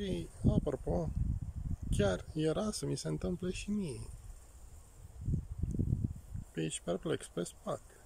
Și, apropo, chiar era să mi se întâmple și mie. Pe aici perplex pe spate.